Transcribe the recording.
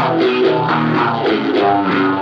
I'm out, I'm out, I'm out.